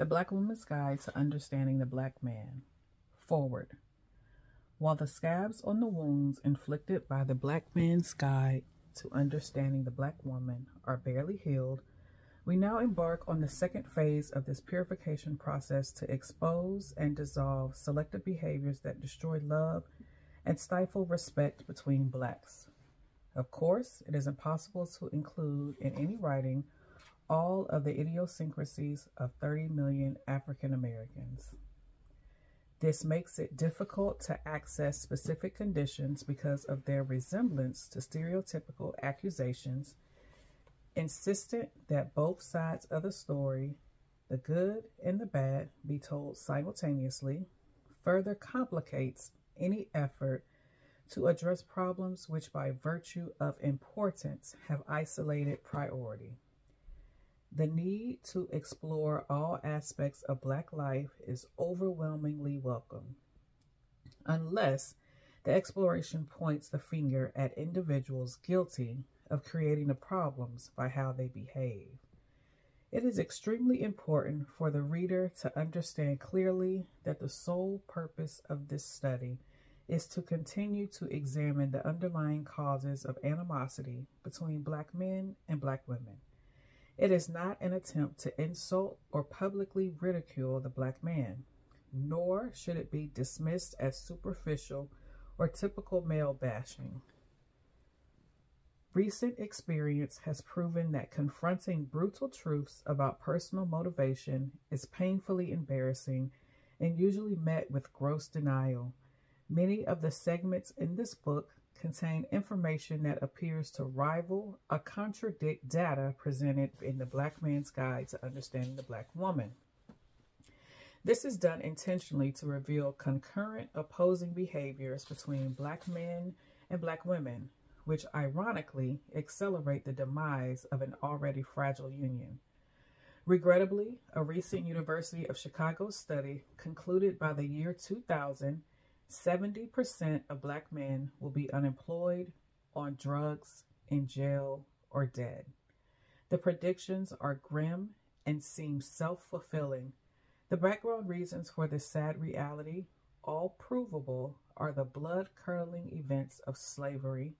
The Black Woman's Guide to Understanding the Black Man. Foreword. While the scabs on the wounds inflicted by the Black Man's Guide to Understanding the Black Woman are barely healed, we now embark on the second phase of this purification process to expose and dissolve selective behaviors that destroy love and stifle respect between blacks. Of course, it is impossible to include in any writing all of the idiosyncrasies of 30 million African Americans. This makes it difficult to access specific conditions because of their resemblance to stereotypical accusations, insistent that both sides of the story, the good and the bad, be told simultaneously, further complicates any effort to address problems which by virtue of importance have isolated priority. The need to explore all aspects of Black life is overwhelmingly welcome, unless the exploration points the finger at individuals guilty of creating the problems by how they behave. It is extremely important for the reader to understand clearly that the sole purpose of this study is to continue to examine the underlying causes of animosity between Black men and Black women. It is not an attempt to insult or publicly ridicule the Black man, nor should it be dismissed as superficial or typical male bashing. Recent experience has proven that confronting brutal truths about personal motivation is painfully embarrassing and usually met with gross denial Many of the segments in this book contain information that appears to rival or contradict data presented in the Black Man's Guide to Understanding the Black Woman. This is done intentionally to reveal concurrent opposing behaviors between Black men and Black women, which ironically accelerate the demise of an already fragile union. Regrettably, a recent University of Chicago study concluded by the year 2000 70% of black men will be unemployed, on drugs, in jail, or dead. The predictions are grim and seem self-fulfilling. The background reasons for this sad reality, all provable, are the blood-curdling events of slavery,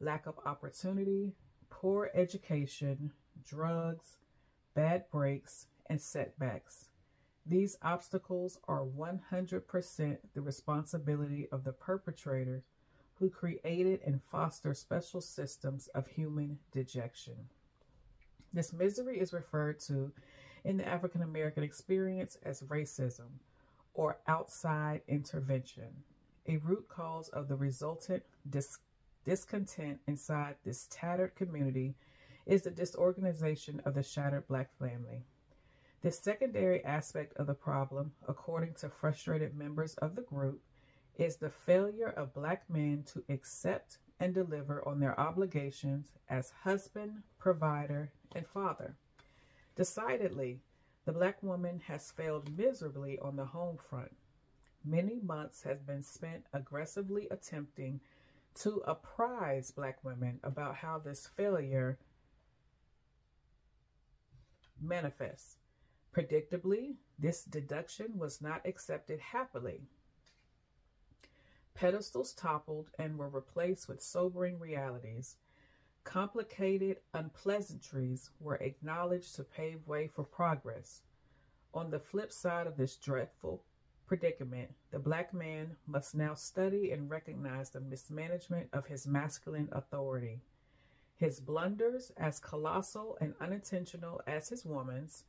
lack of opportunity, poor education, drugs, bad breaks, and setbacks. These obstacles are 100% the responsibility of the perpetrators who created and foster special systems of human dejection. This misery is referred to in the African American experience as racism or outside intervention, a root cause of the resultant dis discontent inside this tattered community is the disorganization of the shattered black family. The secondary aspect of the problem, according to frustrated members of the group, is the failure of black men to accept and deliver on their obligations as husband, provider, and father. Decidedly, the black woman has failed miserably on the home front. Many months have been spent aggressively attempting to apprise black women about how this failure manifests. Predictably, this deduction was not accepted happily. Pedestals toppled and were replaced with sobering realities. Complicated unpleasantries were acknowledged to pave way for progress. On the flip side of this dreadful predicament, the black man must now study and recognize the mismanagement of his masculine authority. His blunders, as colossal and unintentional as his woman's,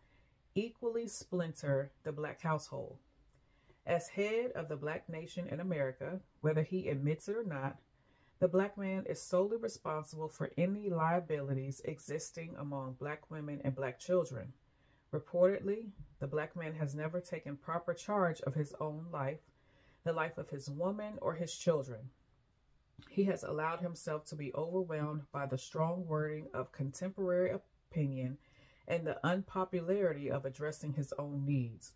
equally splinter the black household. As head of the black nation in America, whether he admits it or not, the black man is solely responsible for any liabilities existing among black women and black children. Reportedly, the black man has never taken proper charge of his own life, the life of his woman or his children. He has allowed himself to be overwhelmed by the strong wording of contemporary opinion and the unpopularity of addressing his own needs.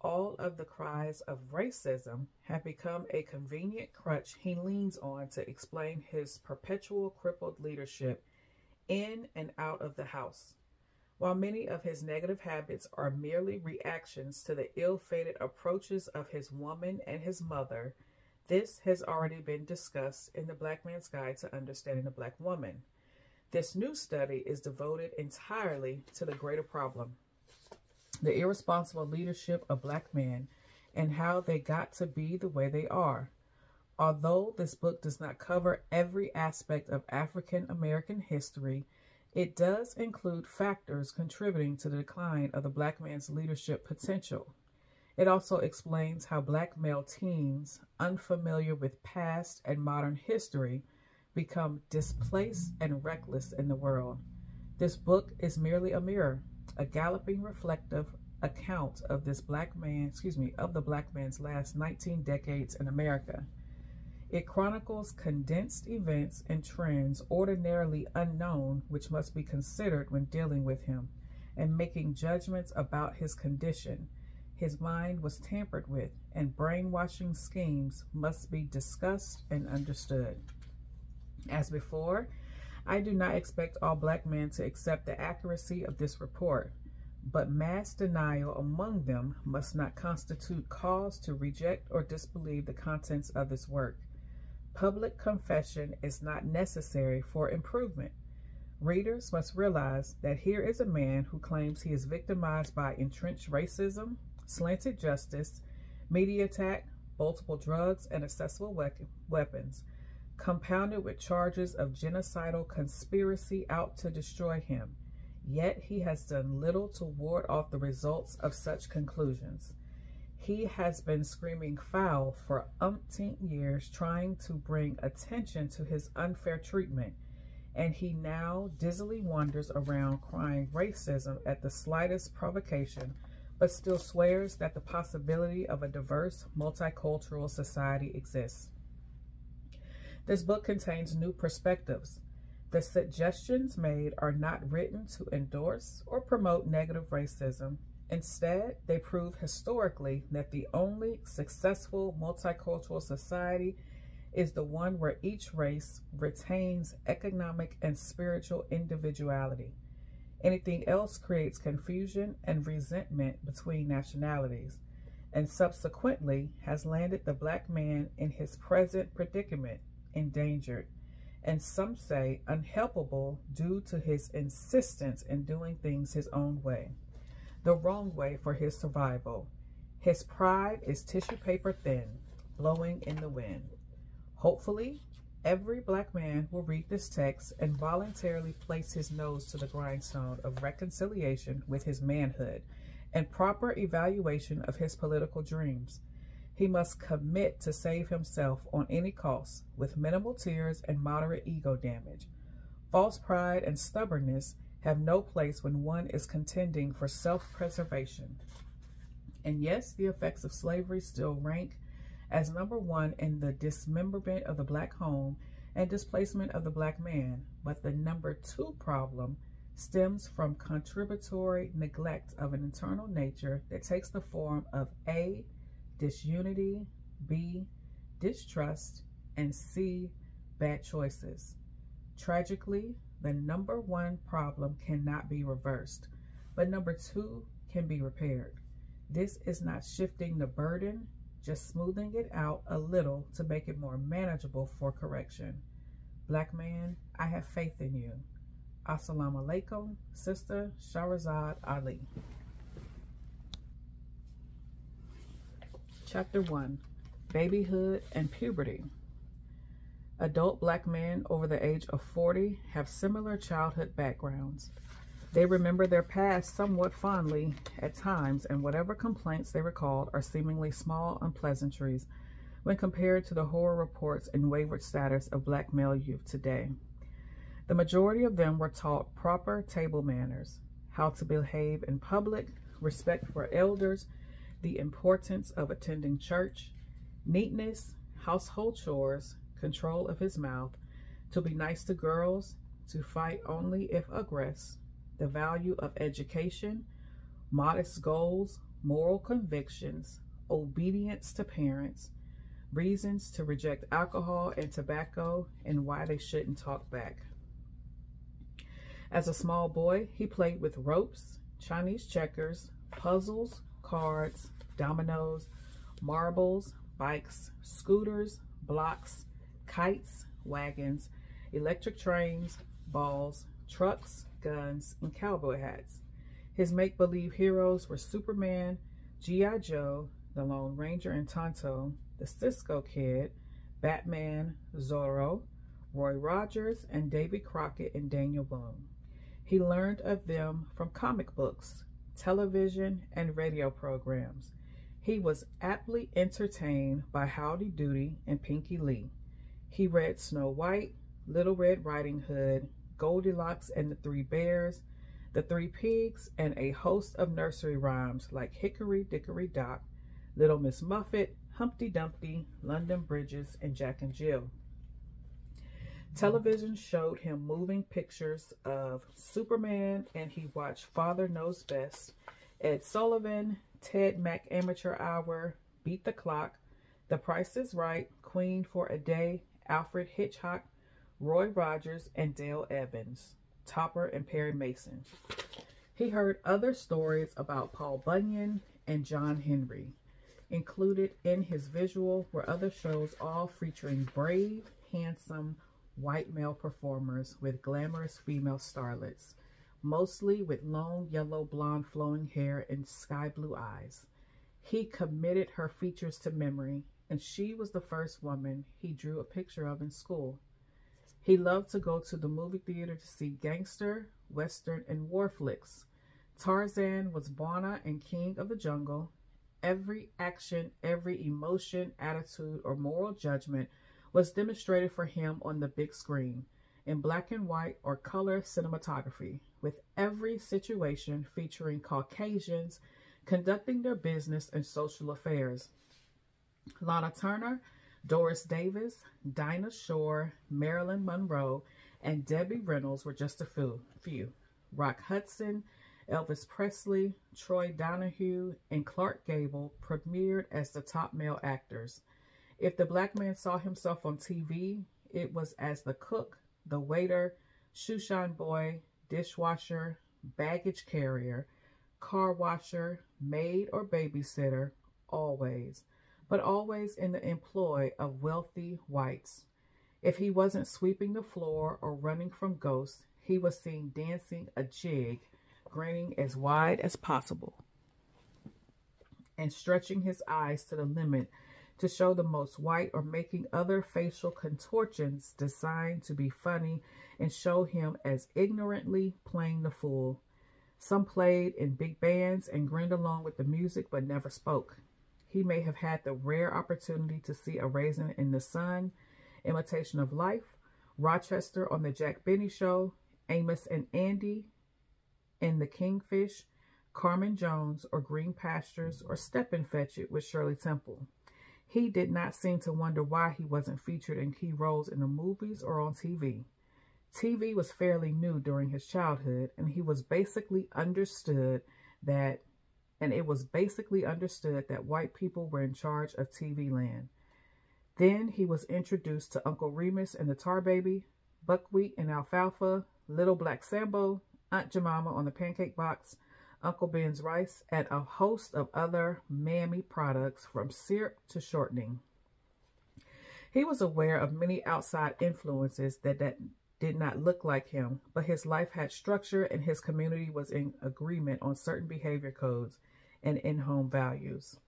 All of the cries of racism have become a convenient crutch he leans on to explain his perpetual crippled leadership in and out of the House. While many of his negative habits are merely reactions to the ill fated approaches of his woman and his mother, this has already been discussed in the Black Man's Guide to Understanding the Black Woman. This new study is devoted entirely to the greater problem the irresponsible leadership of black men and how they got to be the way they are. Although this book does not cover every aspect of African American history, it does include factors contributing to the decline of the black man's leadership potential. It also explains how black male teens, unfamiliar with past and modern history, become displaced and reckless in the world. This book is merely a mirror, a galloping reflective account of this black man, excuse me, of the black man's last 19 decades in America. It chronicles condensed events and trends ordinarily unknown, which must be considered when dealing with him and making judgments about his condition. His mind was tampered with, and brainwashing schemes must be discussed and understood. As before, I do not expect all black men to accept the accuracy of this report, but mass denial among them must not constitute cause to reject or disbelieve the contents of this work. Public confession is not necessary for improvement. Readers must realize that here is a man who claims he is victimized by entrenched racism, slanted justice, media attack, multiple drugs, and accessible weapons, compounded with charges of genocidal conspiracy out to destroy him. Yet he has done little to ward off the results of such conclusions. He has been screaming foul for umpteen years, trying to bring attention to his unfair treatment, and he now dizzily wanders around crying racism at the slightest provocation, but still swears that the possibility of a diverse, multicultural society exists. This book contains new perspectives. The suggestions made are not written to endorse or promote negative racism Instead, they prove historically that the only successful multicultural society is the one where each race retains economic and spiritual individuality. Anything else creates confusion and resentment between nationalities, and subsequently has landed the black man in his present predicament, endangered, and some say unhelpable due to his insistence in doing things his own way the wrong way for his survival. His pride is tissue paper thin, blowing in the wind. Hopefully, every black man will read this text and voluntarily place his nose to the grindstone of reconciliation with his manhood and proper evaluation of his political dreams. He must commit to save himself on any cost with minimal tears and moderate ego damage. False pride and stubbornness have no place when one is contending for self-preservation. And yes, the effects of slavery still rank as number one in the dismemberment of the black home and displacement of the black man, but the number two problem stems from contributory neglect of an internal nature that takes the form of A, disunity, B, distrust, and C, bad choices. Tragically, the number one problem cannot be reversed, but number two can be repaired. This is not shifting the burden, just smoothing it out a little to make it more manageable for correction. Black man, I have faith in you. Assalamu alaikum, Sister Shahrazad Ali. Chapter 1 Babyhood and Puberty. Adult black men over the age of 40 have similar childhood backgrounds. They remember their past somewhat fondly at times, and whatever complaints they recalled are seemingly small unpleasantries when compared to the horror reports and wayward status of black male youth today. The majority of them were taught proper table manners, how to behave in public, respect for elders, the importance of attending church, neatness, household chores, control of his mouth, to be nice to girls, to fight only if aggressed, the value of education, modest goals, moral convictions, obedience to parents, reasons to reject alcohol and tobacco, and why they shouldn't talk back. As a small boy, he played with ropes, Chinese checkers, puzzles, cards, dominoes, marbles, bikes, scooters, blocks, kites, wagons, electric trains, balls, trucks, guns, and cowboy hats. His make-believe heroes were Superman, G.I. Joe, the Lone Ranger and Tonto, the Cisco Kid, Batman, Zorro, Roy Rogers, and Davy Crockett and Daniel Boone. He learned of them from comic books, television, and radio programs. He was aptly entertained by Howdy Doody and Pinky Lee. He read Snow White, Little Red Riding Hood, Goldilocks and the Three Bears, The Three Pigs, and a host of nursery rhymes like Hickory Dickory Dock, Little Miss Muffet, Humpty Dumpty, London Bridges, and Jack and Jill. Television showed him moving pictures of Superman, and he watched Father Knows Best, Ed Sullivan, Ted Mack Amateur Hour, Beat the Clock, The Price is Right, Queen for a Day, Alfred Hitchcock, Roy Rogers, and Dale Evans, Topper and Perry Mason. He heard other stories about Paul Bunyan and John Henry. Included in his visual were other shows all featuring brave, handsome, white male performers with glamorous female starlets, mostly with long yellow blonde flowing hair and sky blue eyes. He committed her features to memory, and she was the first woman he drew a picture of in school. He loved to go to the movie theater to see gangster, western, and war flicks. Tarzan was Bwana and King of the Jungle. Every action, every emotion, attitude, or moral judgment was demonstrated for him on the big screen in black and white or color cinematography, with every situation featuring Caucasians conducting their business and social affairs. Lana Turner, Doris Davis, Dinah Shore, Marilyn Monroe, and Debbie Reynolds were just a few. few. Rock Hudson, Elvis Presley, Troy Donahue, and Clark Gable premiered as the top male actors. If the black man saw himself on TV, it was as the cook, the waiter, shoeshine boy, dishwasher, baggage carrier, car washer, maid, or babysitter, always, but always in the employ of wealthy whites. If he wasn't sweeping the floor or running from ghosts, he was seen dancing a jig, grinning as wide as possible, and stretching his eyes to the limit to show the most white or making other facial contortions designed to be funny and show him as ignorantly playing the fool. Some played in big bands and grinned along with the music but never spoke. He may have had the rare opportunity to see a raisin in the sun, imitation of life, Rochester on the Jack Benny Show, Amos and Andy in The Kingfish, Carmen Jones or Green Pastures or Stepin Fetchit with Shirley Temple. He did not seem to wonder why he wasn't featured in key roles in the movies or on TV. TV was fairly new during his childhood, and he was basically understood that, and it was basically understood that white people were in charge of TV land. Then he was introduced to Uncle Remus and the Tar Baby, Buckwheat and Alfalfa, Little Black Sambo, Aunt Jemima on the Pancake Box, Uncle Ben's rice, and a host of other Mammy products from syrup to shortening. He was aware of many outside influences that, that did not look like him, but his life had structure and his community was in agreement on certain behavior codes and in-home values.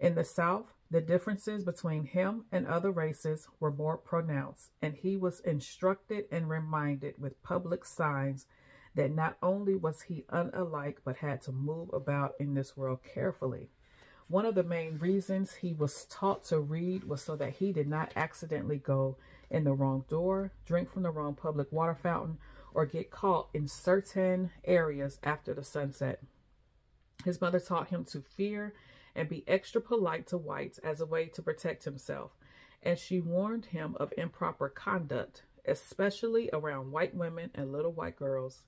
In the South, the differences between him and other races were more pronounced, and he was instructed and reminded with public signs that not only was he unalike, but had to move about in this world carefully. One of the main reasons he was taught to read was so that he did not accidentally go in the wrong door, drink from the wrong public water fountain, or get caught in certain areas after the sunset. His mother taught him to fear and be extra polite to whites as a way to protect himself, and she warned him of improper conduct, especially around white women and little white girls.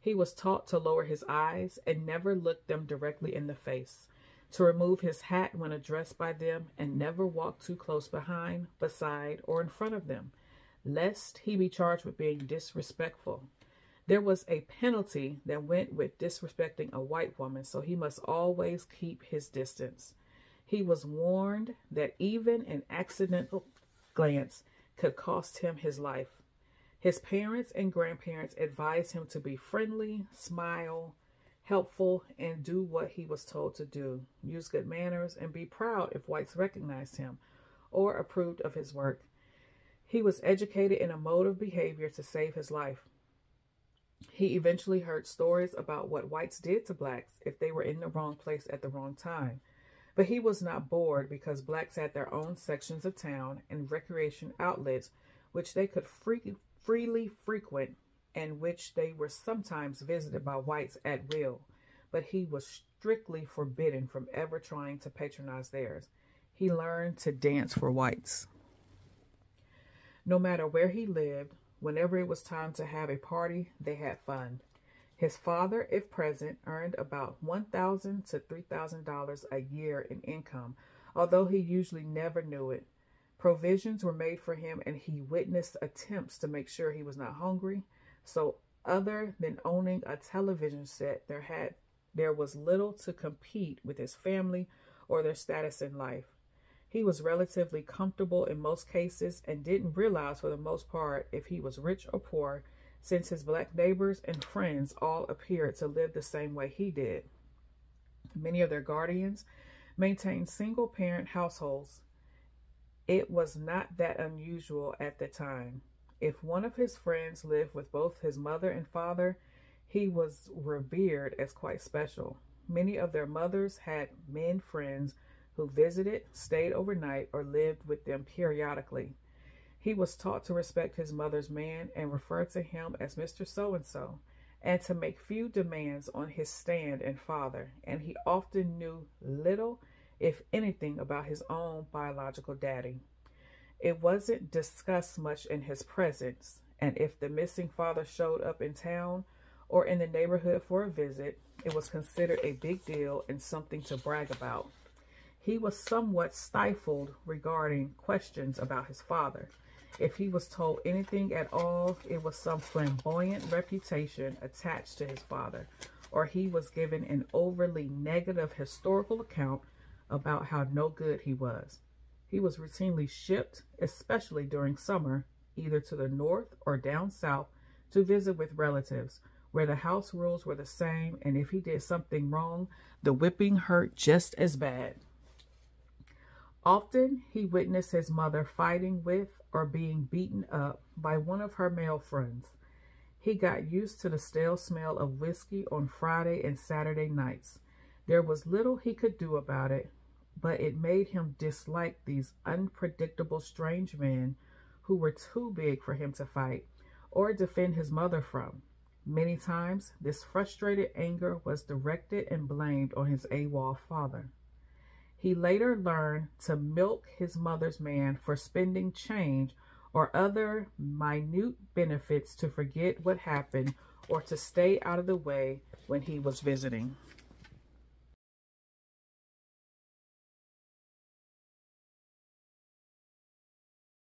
He was taught to lower his eyes and never look them directly in the face, to remove his hat when addressed by them and never walk too close behind, beside, or in front of them, lest he be charged with being disrespectful. There was a penalty that went with disrespecting a white woman, so he must always keep his distance. He was warned that even an accidental glance could cost him his life. His parents and grandparents advised him to be friendly, smile, helpful, and do what he was told to do. Use good manners and be proud if whites recognized him or approved of his work. He was educated in a mode of behavior to save his life. He eventually heard stories about what whites did to blacks if they were in the wrong place at the wrong time. But he was not bored because blacks had their own sections of town and recreation outlets which they could free, freely frequent and which they were sometimes visited by whites at will. But he was strictly forbidden from ever trying to patronize theirs. He learned to dance for whites. No matter where he lived, whenever it was time to have a party, they had fun. His father, if present, earned about 1,000 to $3,000 a year in income, although he usually never knew it. Provisions were made for him, and he witnessed attempts to make sure he was not hungry. So, other than owning a television set, there had there was little to compete with his family or their status in life. He was relatively comfortable in most cases and didn't realize for the most part if he was rich or poor since his black neighbors and friends all appeared to live the same way he did. Many of their guardians maintained single parent households. It was not that unusual at the time. If one of his friends lived with both his mother and father, he was revered as quite special. Many of their mothers had men friends who visited, stayed overnight, or lived with them periodically. He was taught to respect his mother's man and refer to him as Mr. So and so, and to make few demands on his stand and father, and he often knew little, if anything, about his own biological daddy. It wasn't discussed much in his presence, and if the missing father showed up in town or in the neighborhood for a visit, it was considered a big deal and something to brag about. He was somewhat stifled regarding questions about his father. If he was told anything at all, it was some flamboyant reputation attached to his father, or he was given an overly negative historical account about how no good he was. He was routinely shipped, especially during summer, either to the north or down south to visit with relatives, where the house rules were the same, and if he did something wrong, the whipping hurt just as bad. Often he witnessed his mother fighting with or being beaten up by one of her male friends. He got used to the stale smell of whiskey on Friday and Saturday nights. There was little he could do about it, but it made him dislike these unpredictable strange men who were too big for him to fight or defend his mother from. Many times, this frustrated anger was directed and blamed on his AWOL father. He later learned to milk his mother's man for spending change or other minute benefits to forget what happened or to stay out of the way when he was visiting.